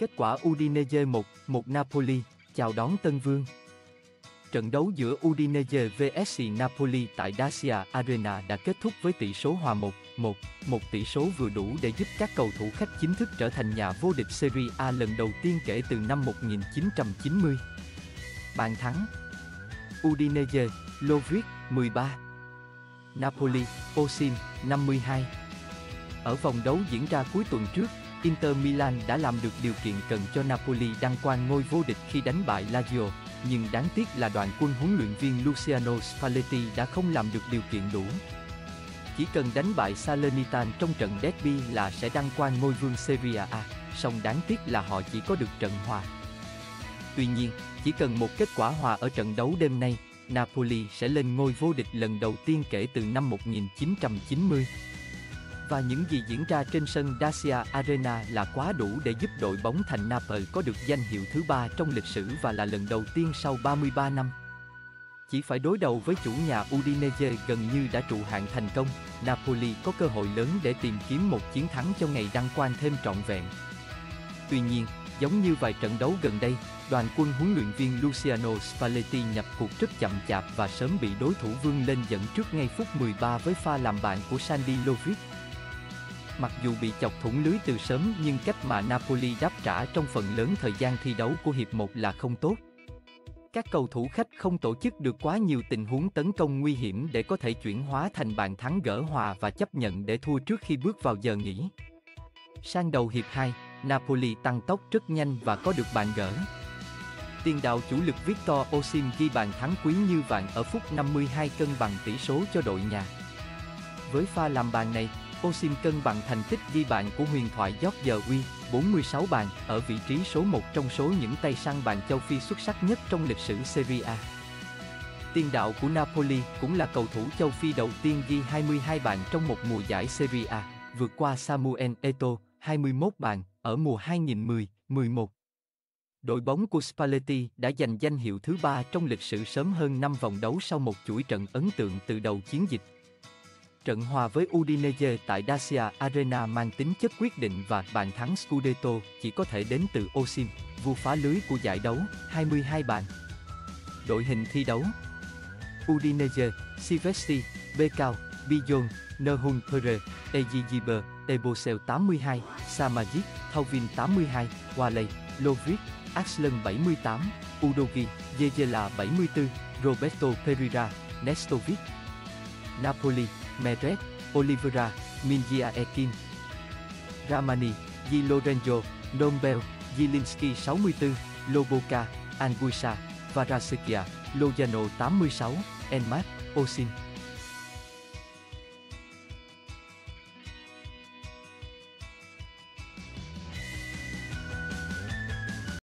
Kết quả Udinese 1, 1 Napoli, chào đón Tân Vương. Trận đấu giữa Udinese vs Napoli tại Dacia Arena đã kết thúc với tỷ số hòa 1, 1, một tỷ số vừa đủ để giúp các cầu thủ khách chính thức trở thành nhà vô địch Serie A lần đầu tiên kể từ năm 1990. Bàn thắng Udinese, Lovic, 13 Napoli, Osim, 52 Ở vòng đấu diễn ra cuối tuần trước, Inter Milan đã làm được điều kiện cần cho Napoli đăng quang ngôi vô địch khi đánh bại Lazio, nhưng đáng tiếc là đoàn quân huấn luyện viên Luciano Spalletti đã không làm được điều kiện đủ. Chỉ cần đánh bại Salernitana trong trận derby là sẽ đăng quang ngôi vương Serie A, song đáng tiếc là họ chỉ có được trận hòa. Tuy nhiên, chỉ cần một kết quả hòa ở trận đấu đêm nay, Napoli sẽ lên ngôi vô địch lần đầu tiên kể từ năm 1990. Và những gì diễn ra trên sân Dacia Arena là quá đủ để giúp đội bóng thành Naples có được danh hiệu thứ ba trong lịch sử và là lần đầu tiên sau 33 năm. Chỉ phải đối đầu với chủ nhà Udinese gần như đã trụ hạng thành công, Napoli có cơ hội lớn để tìm kiếm một chiến thắng cho ngày đăng quang thêm trọn vẹn. Tuy nhiên, giống như vài trận đấu gần đây, đoàn quân huấn luyện viên Luciano Spalletti nhập cuộc rất chậm chạp và sớm bị đối thủ vươn lên dẫn trước ngay phút 13 với pha làm bạn của Sandy Lovic. Mặc dù bị chọc thủng lưới từ sớm nhưng cách mà Napoli đáp trả trong phần lớn thời gian thi đấu của hiệp 1 là không tốt. Các cầu thủ khách không tổ chức được quá nhiều tình huống tấn công nguy hiểm để có thể chuyển hóa thành bàn thắng gỡ hòa và chấp nhận để thua trước khi bước vào giờ nghỉ. Sang đầu hiệp 2, Napoli tăng tốc rất nhanh và có được bàn gỡ. Tiền đạo chủ lực Victor Osim ghi bàn thắng quý như vàng ở phút 52 cân bằng tỷ số cho đội nhà. Với pha làm bàn này, Osim cân bằng thành tích ghi bàn của huyền thoại George Uy, 46 bàn, ở vị trí số 1 trong số những tay săn bàn châu Phi xuất sắc nhất trong lịch sử Serie A. Tiền đạo của Napoli cũng là cầu thủ châu Phi đầu tiên ghi 22 bàn trong một mùa giải Serie A, vượt qua Samuel Eto'o, 21 bàn, ở mùa 2010-11. Đội bóng của Spalletti đã giành danh hiệu thứ ba trong lịch sử sớm hơn 5 vòng đấu sau một chuỗi trận ấn tượng từ đầu chiến dịch. Trận hòa với Udinese tại Dacia Arena mang tính chất quyết định và bàn thắng Scudetto chỉ có thể đến từ Osim, vua phá lưới của giải đấu, 22 bàn. Đội hình thi đấu Udinese, Silvestri, Becao, Bijon, Nehun Pere, Ejijiber, Ebosel 82, Samajic, Thauvin 82, Waley, Lovric, Aslan 78, Udogi, Yejela 74, Roberto Pereira, Nestovic. Napoli, Meret, Oliveira, Mingia Ekin. Ramani, Di Lorenzo, Nombel, Zielinski 64, Loboka, Anguissa, Varasekia, Lojano 86, Enmat, Osin.